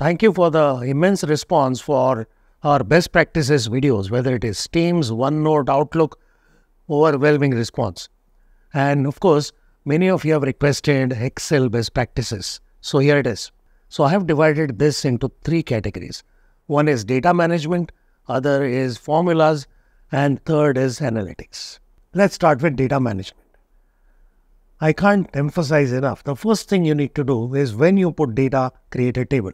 Thank you for the immense response for our best practices videos, whether it is Teams, OneNote, Outlook, overwhelming response. And of course, many of you have requested Excel best practices. So here it is. So I have divided this into three categories. One is data management, other is formulas, and third is analytics. Let's start with data management. I can't emphasize enough. The first thing you need to do is when you put data, create a table.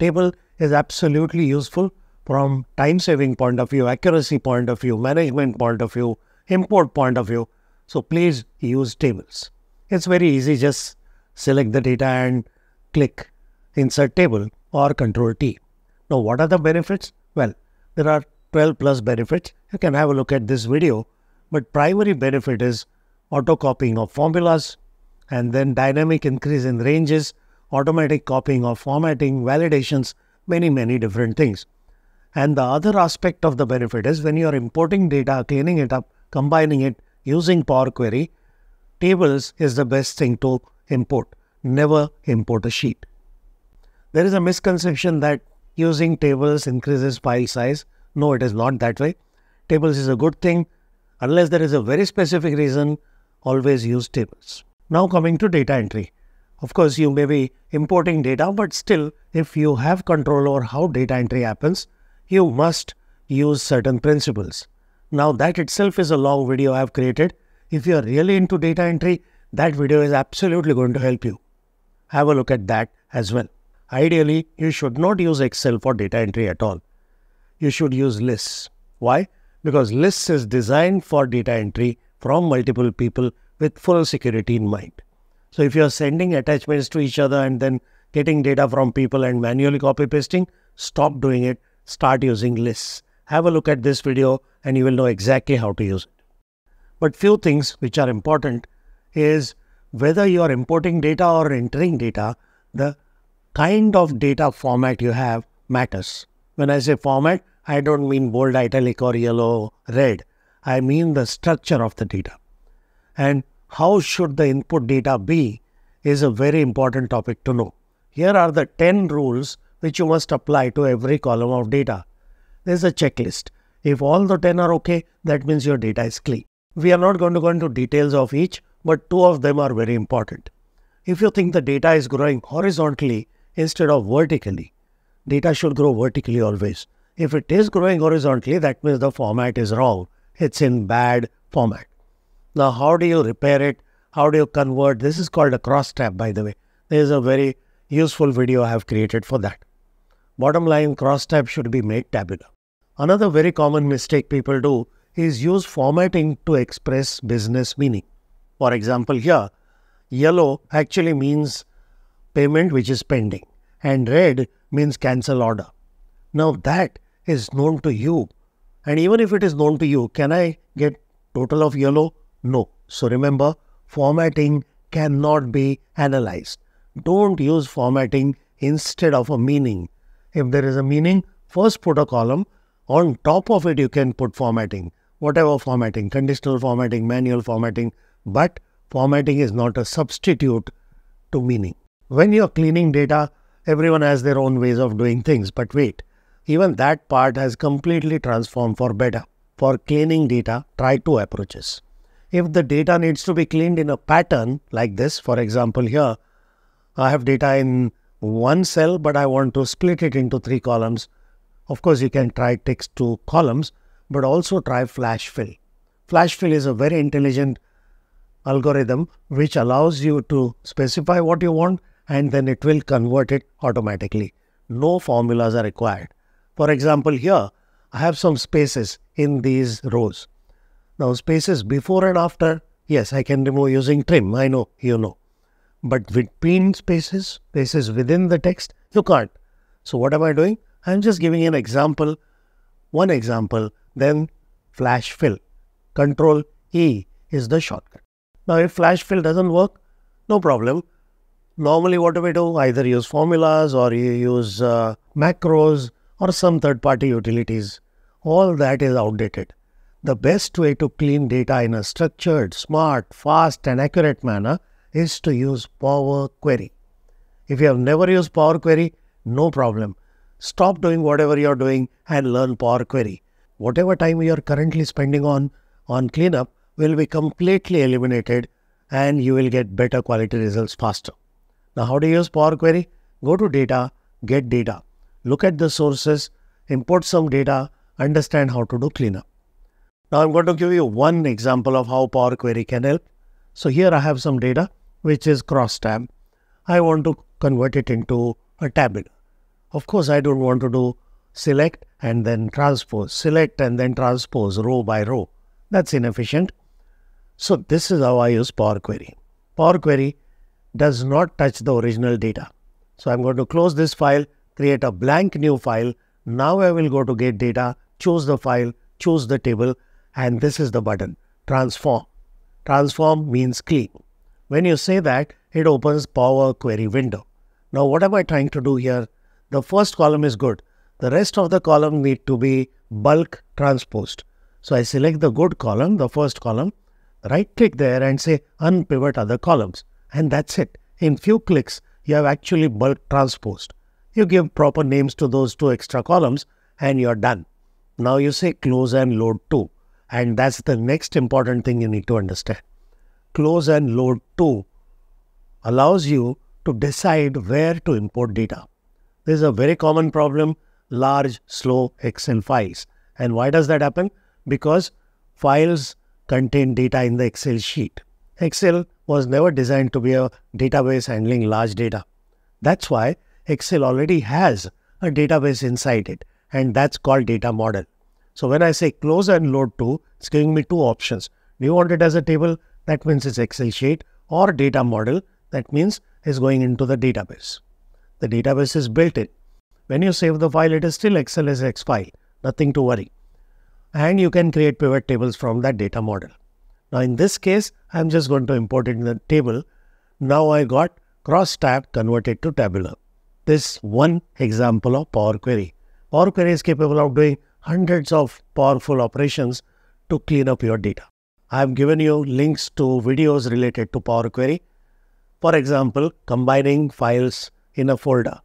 Table is absolutely useful from time saving point of view, accuracy point of view, management point of view, import point of view. So please use tables. It's very easy. Just select the data and click insert table or control T. Now, what are the benefits? Well, there are 12 plus benefits. You can have a look at this video. But primary benefit is auto copying of formulas and then dynamic increase in ranges, automatic copying of formatting, validations, many, many different things. And the other aspect of the benefit is when you are importing data, cleaning it up, combining it using Power Query, tables is the best thing to import. Never import a sheet. There is a misconception that using tables increases file size. No, it is not that way. Tables is a good thing. Unless there is a very specific reason, always use tables. Now coming to data entry. Of course, you may be importing data, but still, if you have control over how data entry happens, you must use certain principles. Now that itself is a long video I have created. If you are really into data entry, that video is absolutely going to help you. Have a look at that as well. Ideally, you should not use Excel for data entry at all. You should use lists. Why? Because lists is designed for data entry from multiple people with full security in mind. So if you're sending attachments to each other and then getting data from people and manually copy pasting, stop doing it. Start using lists. Have a look at this video and you will know exactly how to use it. But few things which are important is whether you are importing data or entering data, the kind of data format you have matters. When I say format, I don't mean bold, italic or yellow, red. I mean the structure of the data. And how should the input data be is a very important topic to know. Here are the 10 rules which you must apply to every column of data. There's a checklist. If all the 10 are okay, that means your data is clean. We are not going to go into details of each, but two of them are very important. If you think the data is growing horizontally instead of vertically, data should grow vertically always. If it is growing horizontally, that means the format is wrong it's in bad format. Now, how do you repair it? How do you convert? This is called a cross tab, by the way. There is a very useful video I have created for that. Bottom line, cross tab should be made tabular. Another very common mistake people do is use formatting to express business meaning. For example, here, yellow actually means payment which is pending and red means cancel order. Now that is known to you and even if it is known to you, can I get total of yellow? No. So remember, formatting cannot be analyzed. Don't use formatting instead of a meaning. If there is a meaning, first put a column. On top of it, you can put formatting, whatever formatting, conditional formatting, manual formatting. But formatting is not a substitute to meaning. When you're cleaning data, everyone has their own ways of doing things. But wait, even that part has completely transformed for better. For cleaning data, try two approaches. If the data needs to be cleaned in a pattern like this, for example, here, I have data in one cell, but I want to split it into three columns. Of course, you can try text to columns, but also try flash fill. Flash fill is a very intelligent algorithm which allows you to specify what you want and then it will convert it automatically. No formulas are required. For example, here I have some spaces in these rows. Now spaces before and after, yes, I can remove using trim. I know, you know. But between spaces, spaces within the text, you can't. So what am I doing? I'm just giving an example, one example, then flash fill. Control E is the shortcut. Now if flash fill doesn't work, no problem. Normally what do we do? Either use formulas or you use uh, macros or some third party utilities, all that is outdated. The best way to clean data in a structured, smart, fast, and accurate manner is to use Power Query. If you have never used Power Query, no problem. Stop doing whatever you're doing and learn Power Query. Whatever time you're currently spending on, on cleanup will be completely eliminated and you will get better quality results faster. Now, how do you use Power Query? Go to data, get data, look at the sources, import some data, understand how to do cleanup. Now, I'm going to give you one example of how Power Query can help. So here I have some data, which is cross tab. I want to convert it into a tabular. Of course, I don't want to do select and then transpose, select and then transpose row by row. That's inefficient. So this is how I use Power Query. Power Query does not touch the original data. So I'm going to close this file, create a blank new file. Now I will go to get data, choose the file, choose the table, and this is the button, transform. Transform means clean. When you say that, it opens Power Query window. Now what am I trying to do here? The first column is good. The rest of the column need to be bulk transposed. So I select the good column, the first column, right click there and say unpivot other columns. And that's it. In few clicks, you have actually bulk transposed. You give proper names to those two extra columns and you're done. Now you say close and load to. And that's the next important thing you need to understand. Close and load to allows you to decide where to import data. This is a very common problem, large, slow Excel files. And why does that happen? Because files contain data in the Excel sheet. Excel was never designed to be a database handling large data. That's why Excel already has a database inside it, and that's called data model. So when I say close and load to, it's giving me two options. Do you want it as a table? That means it's Excel sheet or data model. That means it's going into the database. The database is built in. When you save the file, it is still XLSX file. Nothing to worry. And you can create pivot tables from that data model. Now in this case, I'm just going to import it in the table. Now I got cross tab converted to tabular. This one example of Power Query. Power Query is capable of doing hundreds of powerful operations to clean up your data. I have given you links to videos related to Power Query. For example, combining files in a folder,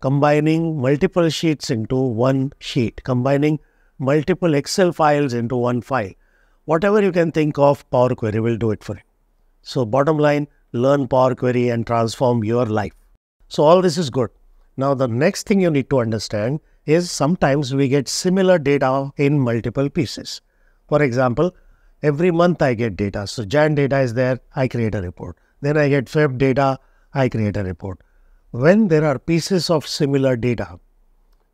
combining multiple sheets into one sheet, combining multiple Excel files into one file. Whatever you can think of, Power Query will do it for you. So bottom line, learn Power Query and transform your life. So all this is good. Now the next thing you need to understand is sometimes we get similar data in multiple pieces. For example, every month I get data. So Jan data is there, I create a report. Then I get Feb data, I create a report. When there are pieces of similar data,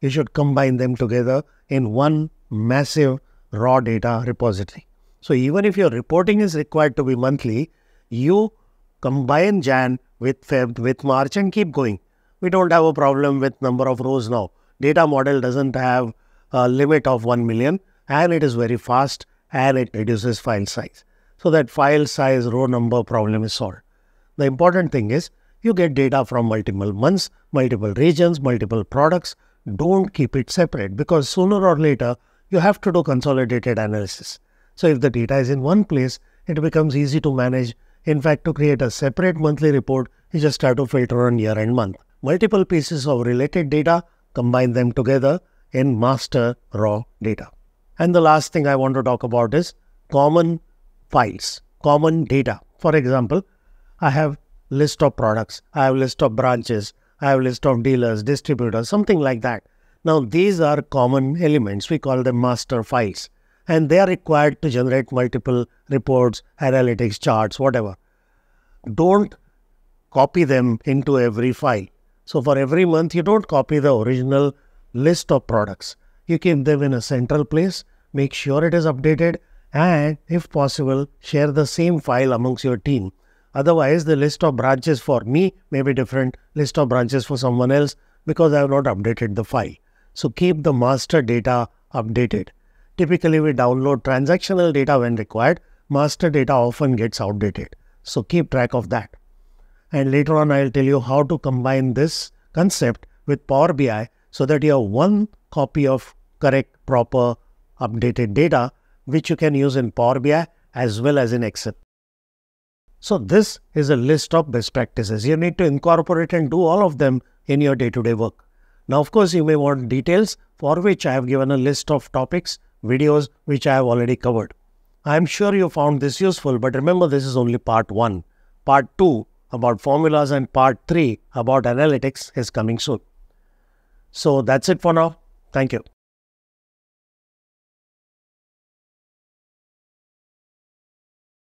you should combine them together in one massive raw data repository. So even if your reporting is required to be monthly, you combine Jan with Feb with March and keep going. We don't have a problem with number of rows now data model doesn't have a limit of 1 million and it is very fast and it reduces file size. So that file size row number problem is solved. The important thing is you get data from multiple months, multiple regions, multiple products. Don't keep it separate because sooner or later you have to do consolidated analysis. So if the data is in one place, it becomes easy to manage. In fact, to create a separate monthly report, you just have to filter on year and month. Multiple pieces of related data combine them together in master raw data. And the last thing I want to talk about is common files, common data. For example, I have list of products, I have list of branches, I have list of dealers, distributors, something like that. Now these are common elements. We call them master files and they are required to generate multiple reports, analytics, charts, whatever. Don't copy them into every file. So for every month, you don't copy the original list of products. You keep them in a central place, make sure it is updated, and if possible, share the same file amongst your team. Otherwise, the list of branches for me may be different, list of branches for someone else because I have not updated the file. So keep the master data updated. Typically, we download transactional data when required. Master data often gets outdated. So keep track of that. And later on, I'll tell you how to combine this concept with Power BI so that you have one copy of correct, proper, updated data, which you can use in Power BI as well as in Excel. So this is a list of best practices. You need to incorporate and do all of them in your day-to-day -day work. Now, of course, you may want details for which I have given a list of topics, videos, which I have already covered. I'm sure you found this useful, but remember this is only part one. Part two about formulas and part 3 about analytics is coming soon. So that's it for now. Thank you.